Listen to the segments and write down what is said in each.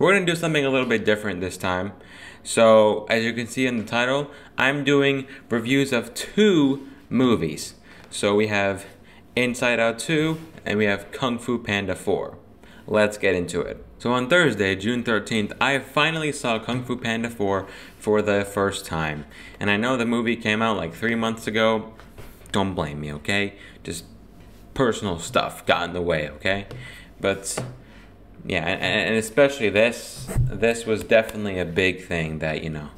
We're going to do something a little bit different this time. So, as you can see in the title, I'm doing reviews of two movies. So we have Inside Out 2 and we have Kung Fu Panda 4. Let's get into it. So on Thursday, June 13th, I finally saw Kung Fu Panda 4 for the first time. And I know the movie came out like three months ago. Don't blame me, okay? Just personal stuff got in the way, okay? But yeah, and, and especially this, this was definitely a big thing that, you know,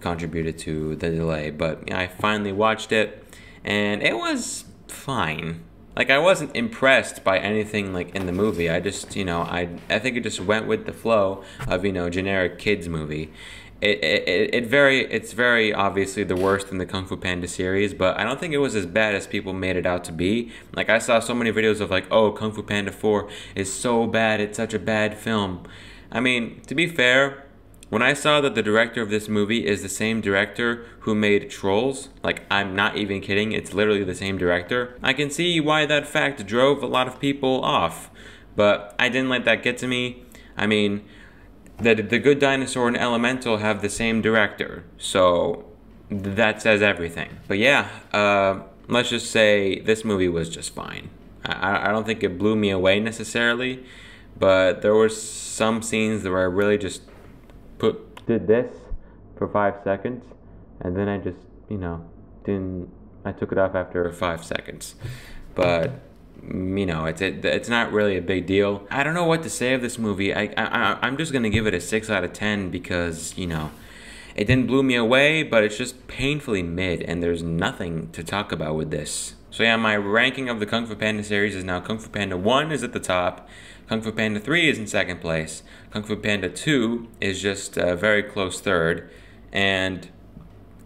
contributed to the delay. But I finally watched it, and it was fine. Like I wasn't impressed by anything like in the movie. I just, you know, I I think it just went with the flow of you know generic kids movie. It, it, it very it's very obviously the worst in the Kung Fu Panda series, but I don't think it was as bad as people made it out to be. Like I saw so many videos of like, oh, Kung Fu Panda 4 is so bad, it's such a bad film. I mean, to be fair, when I saw that the director of this movie is the same director who made Trolls, like I'm not even kidding, it's literally the same director, I can see why that fact drove a lot of people off. But I didn't let that get to me. I mean, the, the Good Dinosaur and Elemental have the same director, so that says everything. But yeah, uh, let's just say this movie was just fine. I, I don't think it blew me away necessarily, but there were some scenes where I really just put did this for five seconds, and then I just you know didn't. I took it off after five seconds, but you know it's it, it's not really a big deal. I don't know what to say of this movie. I, I I'm just gonna give it a six out of ten because you know it didn't blow me away, but it's just painfully mid, and there's nothing to talk about with this. So yeah, my ranking of the Kung Fu Panda series is now Kung Fu Panda 1 is at the top, Kung Fu Panda 3 is in second place, Kung Fu Panda 2 is just a very close third, and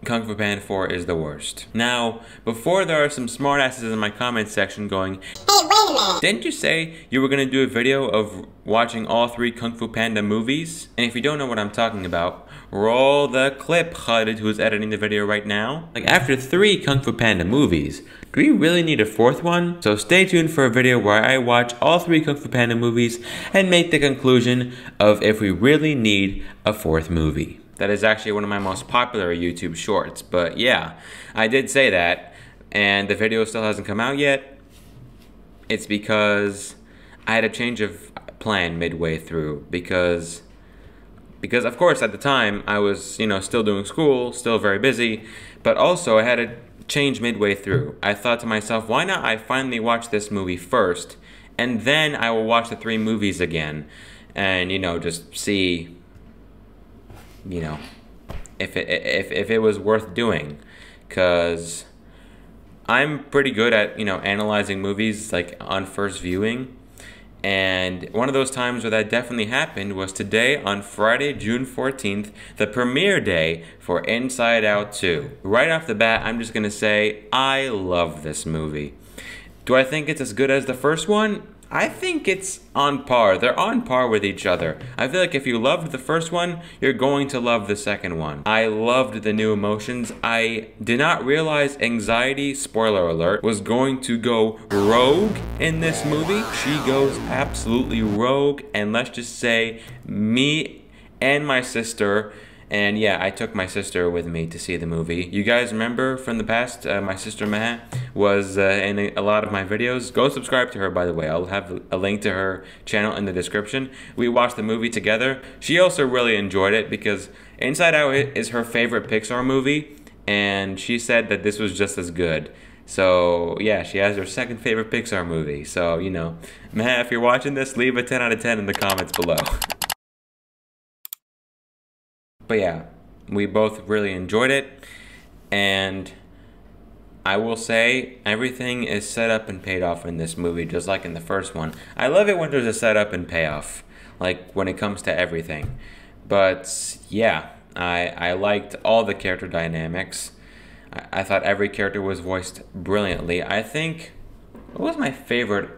Kung Fu Panda 4 is the worst. Now, before there are some smartasses in my comments section going, Hey, wait a minute! Didn't you say you were gonna do a video of watching all three Kung Fu Panda movies? And if you don't know what I'm talking about, roll the clip, HUD, who's editing the video right now. Like, after three Kung Fu Panda movies, do we really need a fourth one? So stay tuned for a video where I watch all three Kung Fu Panda movies and make the conclusion of if we really need a fourth movie. That is actually one of my most popular YouTube shorts. But yeah, I did say that, and the video still hasn't come out yet. It's because I had a change of plan midway through because because of course at the time I was, you know, still doing school, still very busy, but also I had a change midway through. I thought to myself, why not I finally watch this movie first and then I will watch the three movies again and you know just see you know, if it, if, if it was worth doing. Because I'm pretty good at, you know, analyzing movies like on first viewing. And one of those times where that definitely happened was today on Friday, June 14th, the premiere day for Inside Out 2. Right off the bat, I'm just gonna say, I love this movie. Do I think it's as good as the first one? I think it's on par. They're on par with each other. I feel like if you loved the first one, you're going to love the second one. I loved the new emotions. I did not realize anxiety, spoiler alert, was going to go rogue in this movie. She goes absolutely rogue, and let's just say me and my sister and yeah, I took my sister with me to see the movie. You guys remember from the past, uh, my sister Maha was uh, in a, a, lot of my videos. Go subscribe to her, by the way. I'll have a link to her channel in the description. We watched the movie together. She also really enjoyed it because Inside Out is her favorite Pixar movie, and she said that this was just as good. So yeah, she has her second favorite Pixar movie. So you know, Maha, if you're watching this, leave a 10 out of 10 in the comments below. but yeah, we both really enjoyed it. And I will say everything is set up and paid off in this movie, just like in the first one. I love it when there's a setup and payoff, like when it comes to everything. But yeah, I, I liked all the character dynamics. I, I thought every character was voiced brilliantly. I think, what was my favorite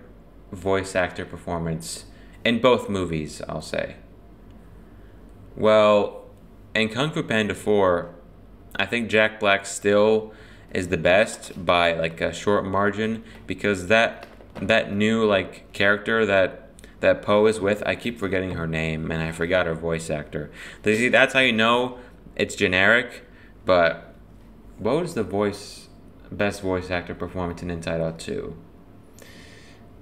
voice actor performance in both movies, I'll say? Well, in Kung Fu Panda 4, I think Jack Black still is the best by like a short margin because that that new like character that that Po is with. I keep forgetting her name, and I forgot her voice actor. See, that's how you know it's generic. But what was the voice best voice actor performance in Inside Out 2?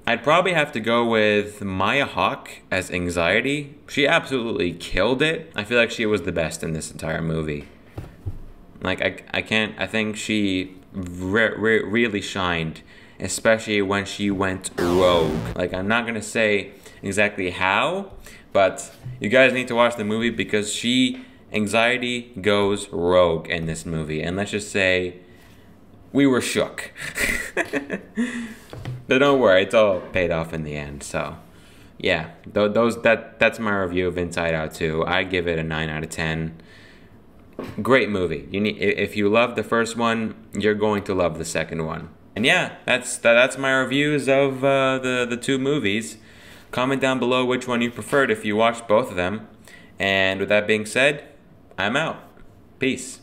I'd probably have to go with Maya Hawke as Anxiety. She absolutely killed it. I feel like she was the best in this entire movie. Like I, I can't. I think she re- re- really shined, especially when she went rogue. Like I'm not gonna say exactly how, but you guys need to watch the movie because she anxiety goes rogue in this movie, and let's just say we were shook. but don't worry, it's all paid off in the end. So, yeah, th- those that that's my review of Inside Out 2. I give it a nine out of ten. Great movie. You need if you love the first one, you're going to love the second one. And yeah, that's that, that's my reviews of uh, the the two movies. Comment down below which one you preferred if you watched both of them. And with that being said, I'm out. Peace.